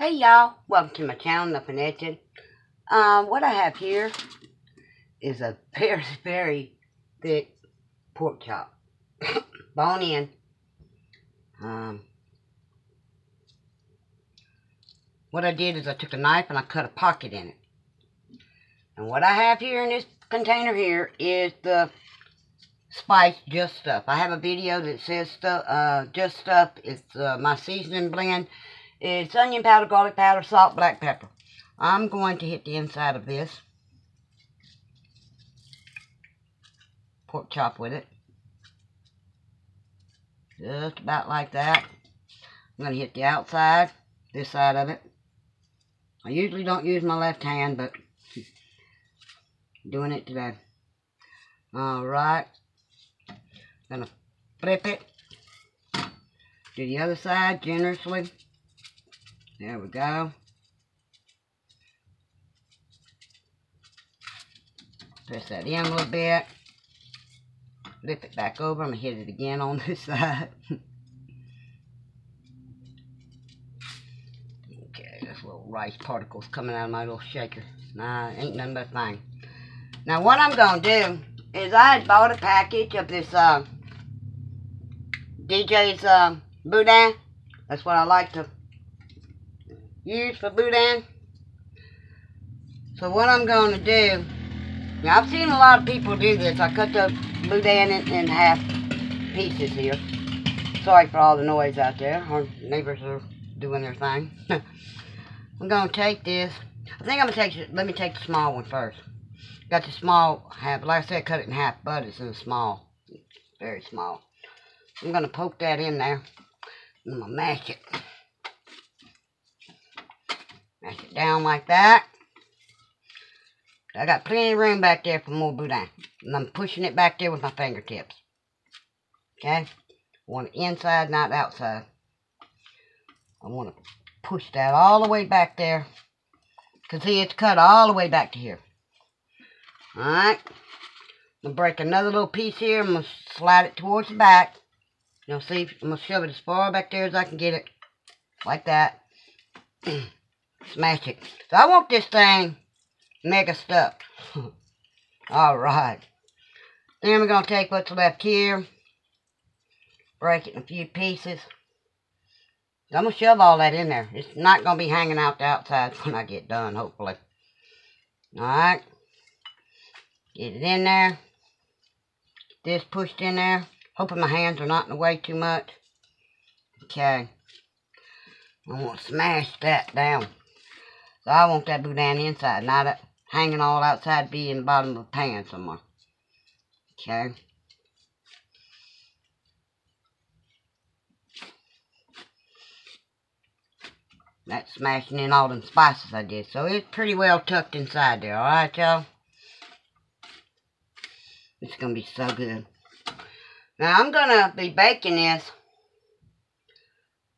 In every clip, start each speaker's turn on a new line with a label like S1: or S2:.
S1: Hey y'all, welcome to my channel, Nuffin Edited. Um, what I have here is a very, very thick pork chop. Bone in. Um, what I did is I took a knife and I cut a pocket in it. And what I have here in this container here is the spice just stuff. I have a video that says stuff, uh, just stuff. It's uh, my seasoning blend. It's onion powder, garlic powder, salt, black pepper. I'm going to hit the inside of this. Pork chop with it. Just about like that. I'm going to hit the outside, this side of it. I usually don't use my left hand, but doing it today. Alright. Gonna flip it Do the other side generously. There we go. Press that in a little bit. Lift it back over. I'm going to hit it again on this side. okay, there's little rice particles coming out of my little shaker. Nah, ain't nothing but thing. Now what I'm going to do is I had bought a package of this uh, DJ's uh, Boudin. That's what I like to use for boudin. So what I'm going to do, now I've seen a lot of people do this. I cut the boudin in, in half pieces here. Sorry for all the noise out there. Our neighbors are doing their thing. I'm going to take this. I think I'm going to take, let me take the small one first. Got the small half, like I said, cut it in half, but it's in small, very small. I'm going to poke that in there. I'm going to mash it. Mash it down like that. I got plenty of room back there for more boudin. And I'm pushing it back there with my fingertips. Okay? Want inside, not outside. I want to push that all the way back there. Because see, it's cut all the way back to here. Alright. I'm going to break another little piece here. I'm going to slide it towards the back. You'll see, I'm going to shove it as far back there as I can get it. Like that. Smash it. So I want this thing mega stuffed. Alright. Then we're going to take what's left here. Break it in a few pieces. I'm going to shove all that in there. It's not going to be hanging out the outside when I get done, hopefully. Alright. Get it in there. This pushed in there. Hoping my hands are not in the way too much. Okay. I'm going to smash that down. So I want that boudin inside, not hanging all outside, be in the bottom of the pan somewhere. Okay. That's smashing in all them spices I did. So it's pretty well tucked inside there, alright y'all? It's going to be so good. Now I'm going to be baking this.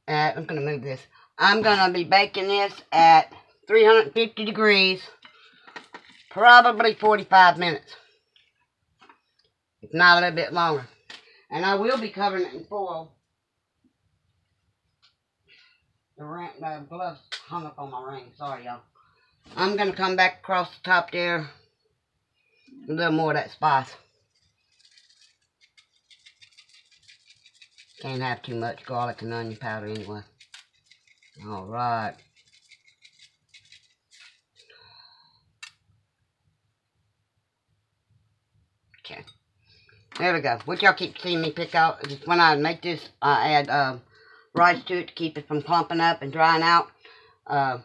S1: At, I'm going to move this. I'm going to be baking this at 350 degrees. Probably 45 minutes. If not a little bit longer. And I will be covering it in foil. The, ring, the gloves hung up on my ring. Sorry, y'all. I'm going to come back across the top there. A little more of that spice. Can't have too much garlic and onion powder anyway. Alright. Okay. There we go. What y'all keep seeing me pick out, just when I make this, I add uh, rice to it to keep it from clumping up and drying out. Uh,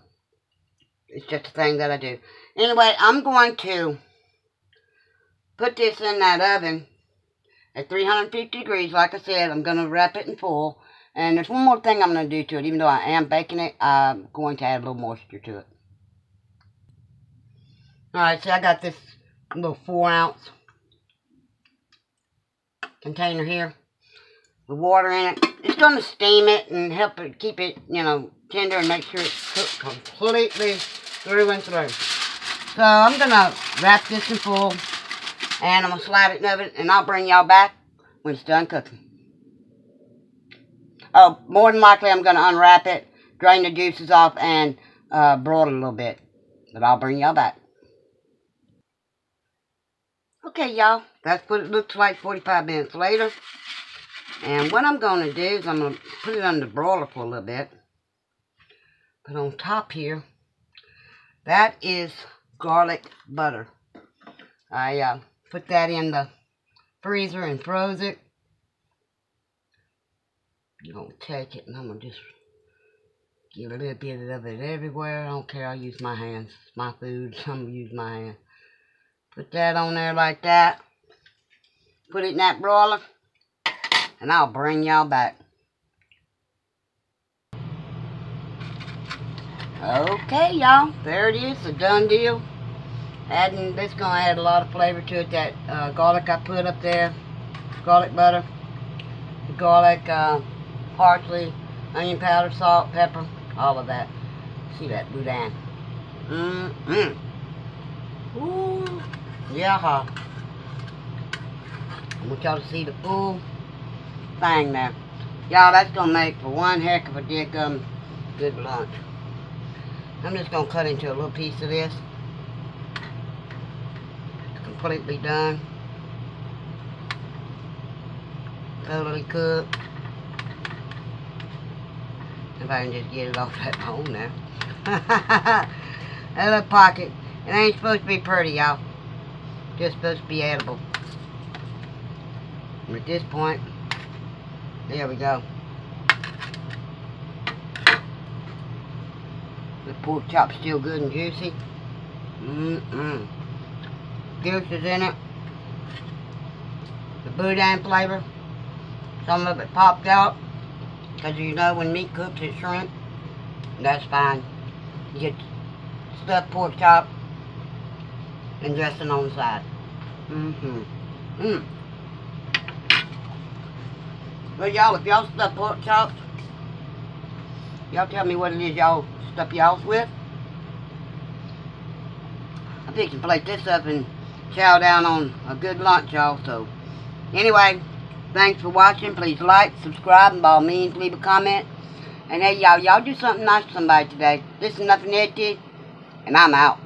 S1: it's just a thing that I do. Anyway, I'm going to put this in that oven at 350 degrees. Like I said, I'm going to wrap it in foil. And there's one more thing I'm going to do to it. Even though I am baking it, I'm going to add a little moisture to it. Alright, so I got this little 4 ounce container here with water in it. It's going to steam it and help it keep it, you know, tender and make sure it's cooked completely through and through. So I'm going to wrap this in foil and I'm going to slide it in oven and I'll bring y'all back when it's done cooking. Oh, more than likely I'm going to unwrap it drain the juices off and uh, broil it a little bit. But I'll bring y'all back. Okay, y'all. That's what it looks like 45 minutes later. And what I'm going to do is I'm going to put it on the broiler for a little bit. But on top here, that is garlic butter. I uh, put that in the freezer and froze it. I'm going to take it and I'm going to just give a little bit of it everywhere. I don't care. I use my hands. It's my food. I'm going to use my hands. Put that on there like that. Put it in that broiler. And I'll bring y'all back. Okay, y'all. There it is. A done deal. Adding, this going to add a lot of flavor to it. That uh, garlic I put up there. Garlic butter. Garlic, uh, parsley, onion powder, salt, pepper. All of that. See that boudin. Mmm. Ooh. Yeah. Huh? I want y'all to see the full thing now. Y'all, that's going to make for one heck of a dick um, good lunch. I'm just going to cut into a little piece of this. It's completely done. Totally cooked. If I can just get it off that bone there. that little pocket. It ain't supposed to be pretty, y'all. Just supposed to be edible. And at this point, there we go. The pork chop's still good and juicy. Mmm-mmm. Juice is in it. The boudin flavor. Some of it popped out. Because you know when meat cooks it shrimp. That's fine. You get stuffed pork chop and dressing on the side. Mm-hmm. Mmm. Well, y'all, if y'all stuff pork chops, y'all tell me what it is y'all stuff y'all's with. I think you can plate this up and chow down on a good lunch, y'all. So, anyway, thanks for watching. Please like, subscribe, and by all means, leave a comment. And hey, y'all, y'all do something nice to somebody today. This is Nuffin Edited, and I'm out.